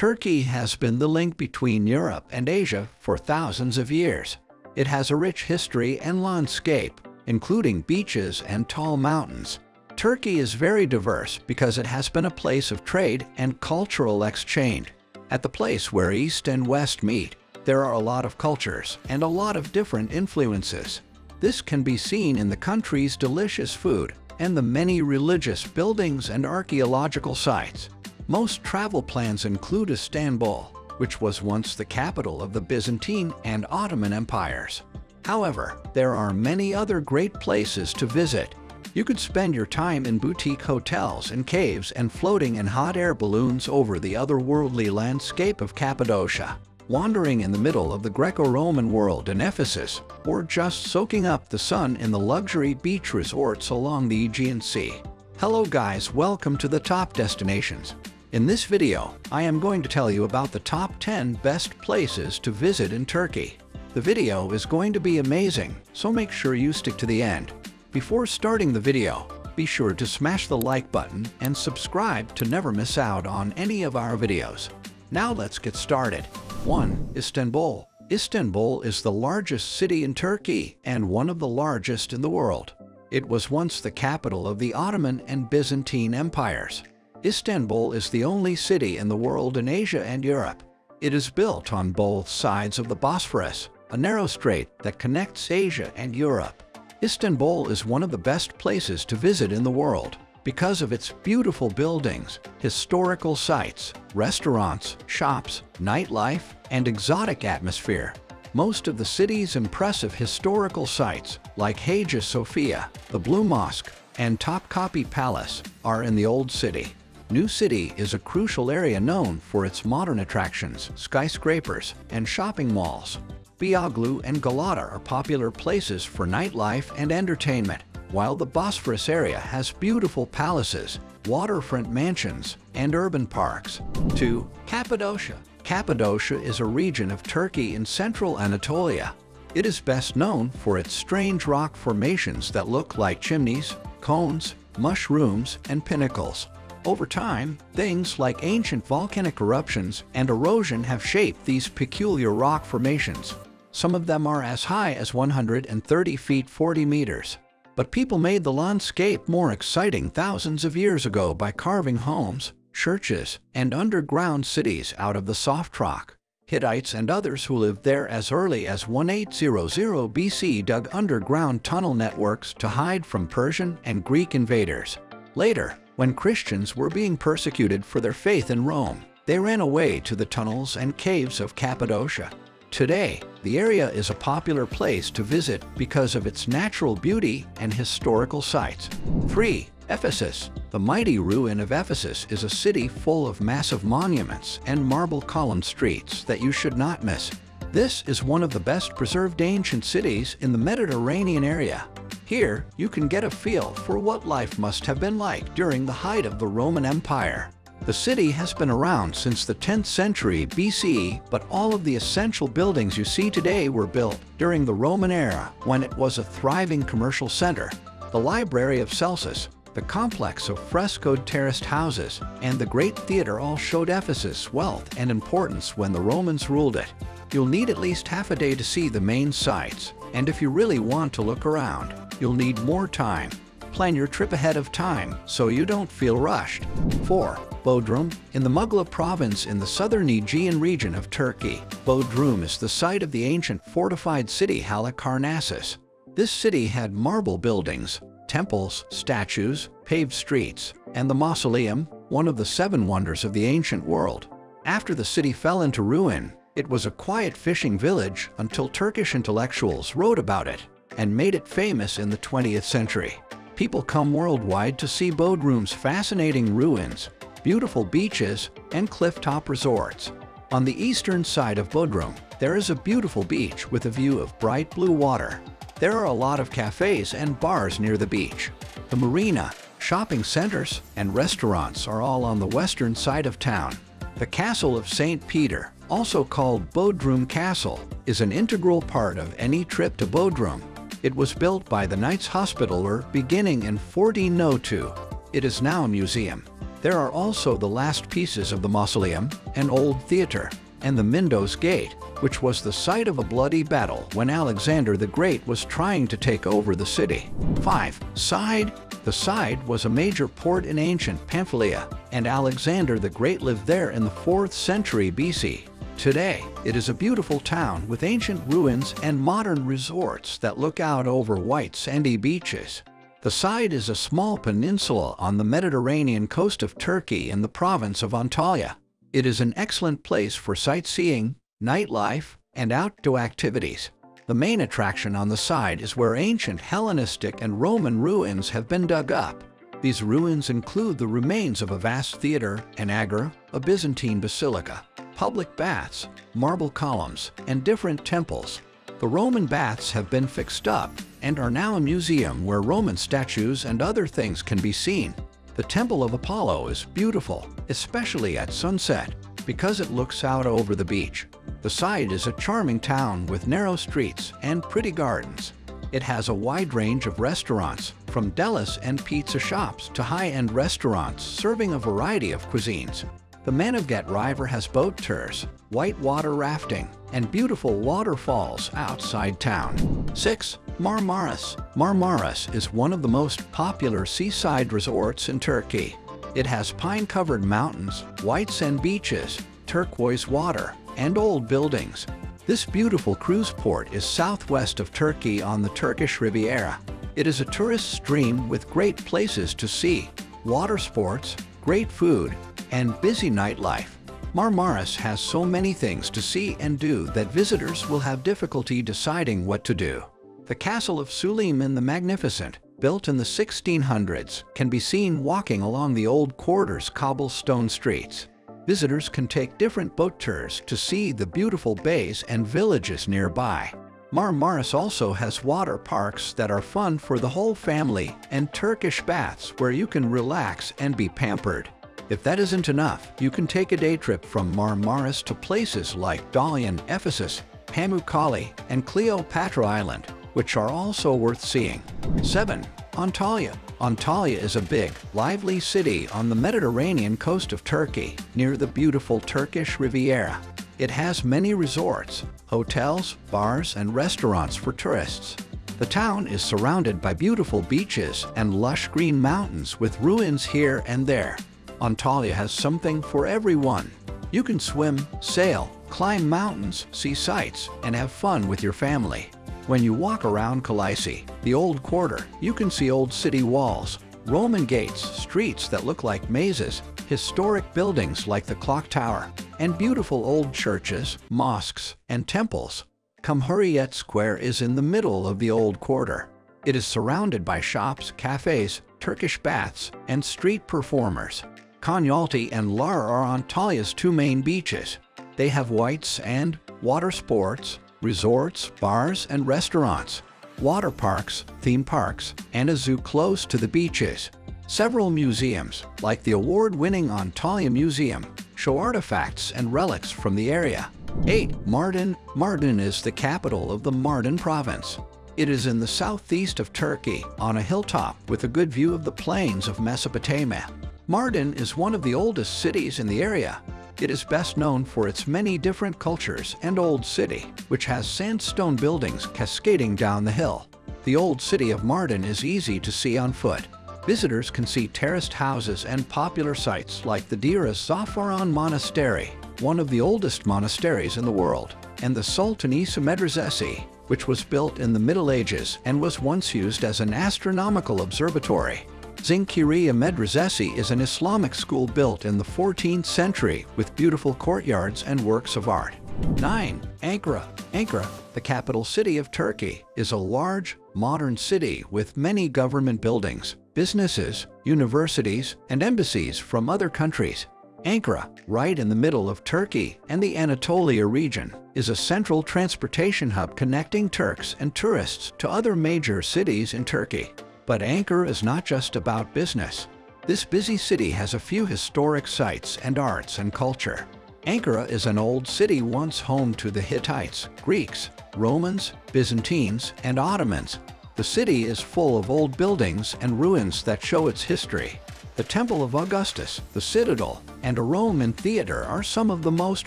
Turkey has been the link between Europe and Asia for thousands of years. It has a rich history and landscape, including beaches and tall mountains. Turkey is very diverse because it has been a place of trade and cultural exchange. At the place where East and West meet, there are a lot of cultures and a lot of different influences. This can be seen in the country's delicious food and the many religious buildings and archaeological sites. Most travel plans include Istanbul, which was once the capital of the Byzantine and Ottoman empires. However, there are many other great places to visit. You could spend your time in boutique hotels and caves and floating in hot air balloons over the otherworldly landscape of Cappadocia, wandering in the middle of the Greco-Roman world in Ephesus, or just soaking up the sun in the luxury beach resorts along the Aegean Sea. Hello guys, welcome to the top destinations. In this video, I am going to tell you about the top 10 best places to visit in Turkey. The video is going to be amazing, so make sure you stick to the end. Before starting the video, be sure to smash the like button and subscribe to never miss out on any of our videos. Now let's get started. 1. Istanbul Istanbul is the largest city in Turkey and one of the largest in the world. It was once the capital of the Ottoman and Byzantine empires. Istanbul is the only city in the world in Asia and Europe. It is built on both sides of the Bosphorus, a narrow strait that connects Asia and Europe. Istanbul is one of the best places to visit in the world because of its beautiful buildings, historical sites, restaurants, shops, nightlife, and exotic atmosphere. Most of the city's impressive historical sites, like Hagia Sophia, the Blue Mosque, and Topkapi Palace, are in the Old City. New City is a crucial area known for its modern attractions, skyscrapers, and shopping malls. Beyoğlu and Galata are popular places for nightlife and entertainment, while the Bosphorus area has beautiful palaces, waterfront mansions, and urban parks. 2. Cappadocia Cappadocia is a region of Turkey in central Anatolia. It is best known for its strange rock formations that look like chimneys, cones, mushrooms, and pinnacles. Over time, things like ancient volcanic eruptions and erosion have shaped these peculiar rock formations. Some of them are as high as 130 feet 40 meters. But people made the landscape more exciting thousands of years ago by carving homes, churches, and underground cities out of the soft rock. Hittites and others who lived there as early as 1800 BC dug underground tunnel networks to hide from Persian and Greek invaders. Later, when Christians were being persecuted for their faith in Rome, they ran away to the tunnels and caves of Cappadocia. Today, the area is a popular place to visit because of its natural beauty and historical sites. 3. Ephesus The mighty ruin of Ephesus is a city full of massive monuments and marble-columned streets that you should not miss. This is one of the best preserved ancient cities in the Mediterranean area. Here, you can get a feel for what life must have been like during the height of the Roman Empire. The city has been around since the 10th century BCE, but all of the essential buildings you see today were built during the Roman era when it was a thriving commercial center. The Library of Celsus, the complex of frescoed terraced houses, and the Great Theater all showed Ephesus' wealth and importance when the Romans ruled it. You'll need at least half a day to see the main sites, and if you really want to look around, you'll need more time. Plan your trip ahead of time so you don't feel rushed. 4. Bodrum, in the Mugla province in the southern Aegean region of Turkey. Bodrum is the site of the ancient fortified city Halicarnassus. This city had marble buildings, temples, statues, paved streets, and the mausoleum, one of the seven wonders of the ancient world. After the city fell into ruin, it was a quiet fishing village until Turkish intellectuals wrote about it and made it famous in the 20th century. People come worldwide to see Bodrum's fascinating ruins, beautiful beaches, and cliff-top resorts. On the eastern side of Bodrum, there is a beautiful beach with a view of bright blue water. There are a lot of cafes and bars near the beach. The marina, shopping centers, and restaurants are all on the western side of town. The Castle of St. Peter, also called Bodrum Castle, is an integral part of any trip to Bodrum. It was built by the Knights Hospitaller beginning in 1402. It is now a museum. There are also the last pieces of the mausoleum, an old theater, and the Myndos Gate, which was the site of a bloody battle when Alexander the Great was trying to take over the city. 5. Side The Side was a major port in ancient Pamphylia, and Alexander the Great lived there in the 4th century BC. Today, it is a beautiful town with ancient ruins and modern resorts that look out over white sandy beaches. The Side is a small peninsula on the Mediterranean coast of Turkey in the province of Antalya. It is an excellent place for sightseeing, nightlife, and outdoor activities. The main attraction on the side is where ancient Hellenistic and Roman ruins have been dug up. These ruins include the remains of a vast theater, an agora, a Byzantine basilica, public baths, marble columns, and different temples. The Roman baths have been fixed up and are now a museum where Roman statues and other things can be seen. The Temple of Apollo is beautiful, especially at sunset, because it looks out over the beach. The Side is a charming town with narrow streets and pretty gardens. It has a wide range of restaurants, from delis and pizza shops to high-end restaurants serving a variety of cuisines. The Manavgat River has boat tours, whitewater rafting, and beautiful waterfalls outside town. 6. Marmaris Marmaris is one of the most popular seaside resorts in Turkey. It has pine-covered mountains, white sand beaches, turquoise water, and old buildings. This beautiful cruise port is southwest of Turkey on the Turkish Riviera. It is a tourist stream with great places to see, water sports, great food, and busy nightlife. Marmaris has so many things to see and do that visitors will have difficulty deciding what to do. The castle of Suleiman the Magnificent, built in the 1600s, can be seen walking along the old quarter's cobblestone streets. Visitors can take different boat tours to see the beautiful bays and villages nearby. Marmaris also has water parks that are fun for the whole family and Turkish baths where you can relax and be pampered. If that isn't enough, you can take a day trip from Marmaris to places like Dalyan, Ephesus, Pamukkale, and Cleopatra Island, which are also worth seeing. 7. Antalya Antalya is a big, lively city on the Mediterranean coast of Turkey, near the beautiful Turkish Riviera. It has many resorts, hotels, bars, and restaurants for tourists. The town is surrounded by beautiful beaches and lush green mountains with ruins here and there. Antalya has something for everyone. You can swim, sail, climb mountains, see sights, and have fun with your family. When you walk around Kaleiçi, the old quarter, you can see old city walls, Roman gates, streets that look like mazes, historic buildings like the clock tower, and beautiful old churches, mosques, and temples. Cumhuriyet Square is in the middle of the old quarter. It is surrounded by shops, cafes, Turkish baths, and street performers. Konyaaltı and Lar are Antalya's two main beaches. They have white sand, water sports, resorts, bars, and restaurants, water parks, theme parks, and a zoo close to the beaches. Several museums, like the award-winning Antalya Museum, show artifacts and relics from the area. 8. Mardin Mardin is the capital of the Mardin province. It is in the southeast of Turkey, on a hilltop with a good view of the plains of Mesopotamia. Mardin is one of the oldest cities in the area. It is best known for its many different cultures and old city, which has sandstone buildings cascading down the hill. The old city of Mardin is easy to see on foot. Visitors can see terraced houses and popular sites like the Dera Zafaran Monastery, one of the oldest monasteries in the world, and the Sultan Isa Medresesi, which was built in the Middle Ages and was once used as an astronomical observatory. Zinciriye Medresesi is an Islamic school built in the 14th century with beautiful courtyards and works of art. 9. Ankara Ankara, the capital city of Turkey, is a large, modern city with many government buildings, businesses, universities, and embassies from other countries. Ankara, right in the middle of Turkey and the Anatolia region, is a central transportation hub connecting Turks and tourists to other major cities in Turkey. But Ankara is not just about business. This busy city has a few historic sites and arts and culture. Ankara is an old city once home to the Hittites, Greeks, Romans, Byzantines, and Ottomans. The city is full of old buildings and ruins that show its history. The Temple of Augustus, the Citadel, and a Roman theater are some of the most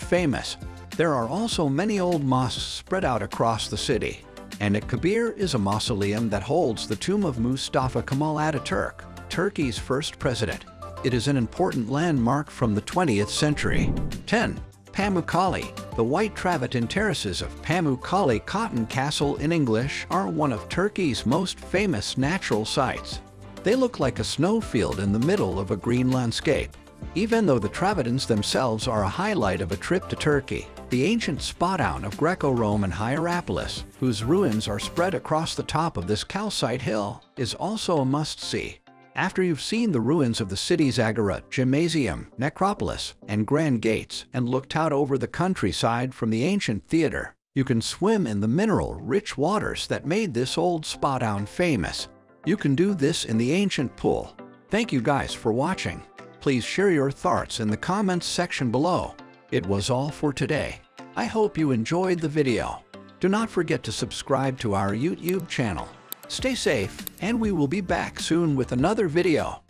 famous. There are also many old mosques spread out across the city. Anıtkabir is a mausoleum that holds the tomb of Mustafa Kemal Ataturk, Turkey's first president. It is an important landmark from the 20th century. 10. Pamukkale. The white travertine terraces of Pamukkale Cotton Castle in English are one of Turkey's most famous natural sights. They look like a snowfield in the middle of a green landscape. Even though the travertines themselves are a highlight of a trip to Turkey, the ancient spa town of Greco-Roman Hierapolis, whose ruins are spread across the top of this calcite hill, is also a must-see. After you've seen the ruins of the city's agora, gymnasium, necropolis, and grand gates, and looked out over the countryside from the ancient theater, you can swim in the mineral-rich waters that made this old spa town famous. You can do this in the ancient pool. Thank you guys for watching. Please share your thoughts in the comments section below. It was all for today. I hope you enjoyed the video. Do not forget to subscribe to our YouTube channel. Stay safe, and we will be back soon with another video.